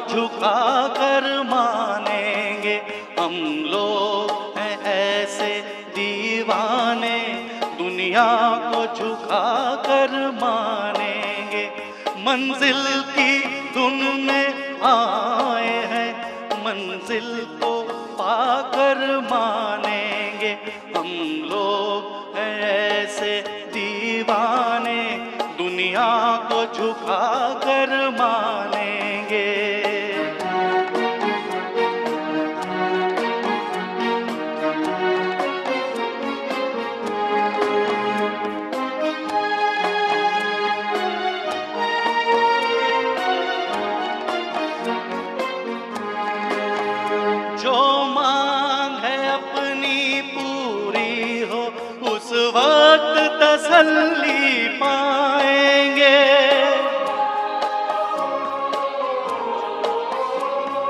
झुका कर मानेंगे। हम लोग हैं ऐसे दीवाने, दुनिया को झुका कर मानेंगे। मंजिल की धुन में आए हैं, मंजिल को पाकर मानेंगे। हम लोग हैं ऐसे दीवाने, दुनिया को झुका कर मानेंगे। उस वक्त तसल्ली पाएँगे।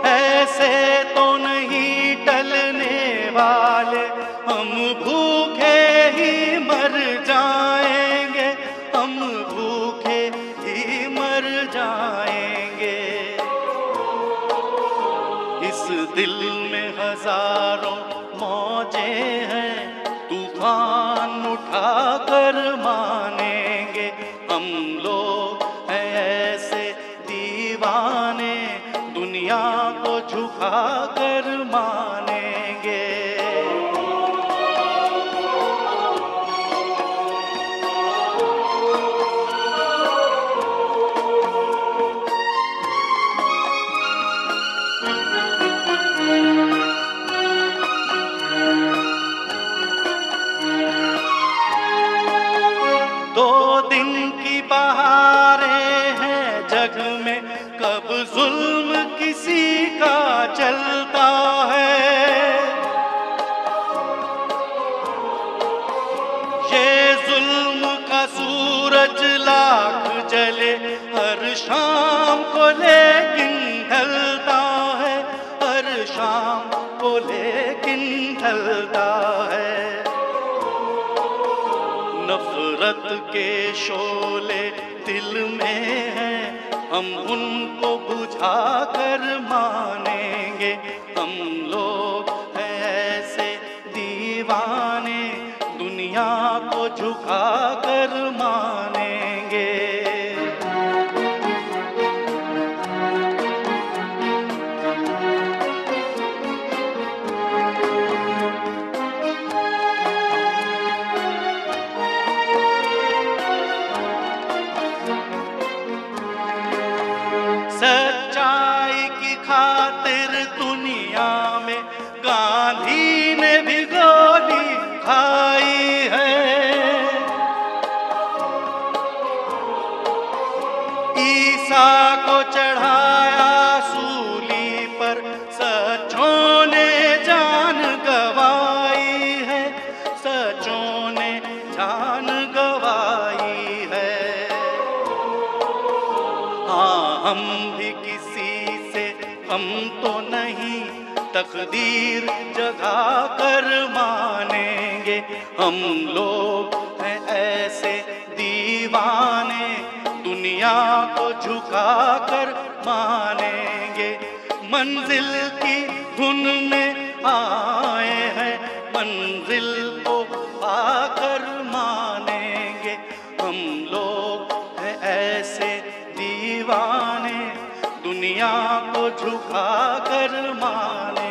ऐसे तो नहीं टलने वाले, हम भूखे ही मर जाएँगे। हम भूखे ही मर जाएँगे। इस दिल में हज़ारों मौजें हैं तूफ़ान उठा कर मानेंगे हम लोग ऐसे दीवाने दुनिया को झुका कर मानेंगे। बहारें हैं जग में, कब जुल्म किसी का चलता है। ये जुल्म का सूरज लाख जले, हर शाम को लेकिन ढलता है। हर शाम को लेकिन ढलता है। नफरत के शोले दिल में हैं। हम उनको बुझा कर मानेंगे। हम लोग ऐसे दीवाने दुनिया को झुका कर मानेंगे। की खातिर दुनिया में गांधी ने भी गोली खाई है। ईसा को चढ़ाया सूली पर, सचों ने जान गवाई है, सचों ने जान गवाई है। हाँ हम भी किसी कम तो नहीं तकदीर जगा कर मानेंगे। हम लोग हैं ऐसे दीवाने, दुनिया को झुका कर मानेंगे। मंजिल की धुन में आए हैं, मंजिल को पाकर मानेंगे। हम लोग हैं ऐसे दीवाने। दुनिया को झुका कर माने।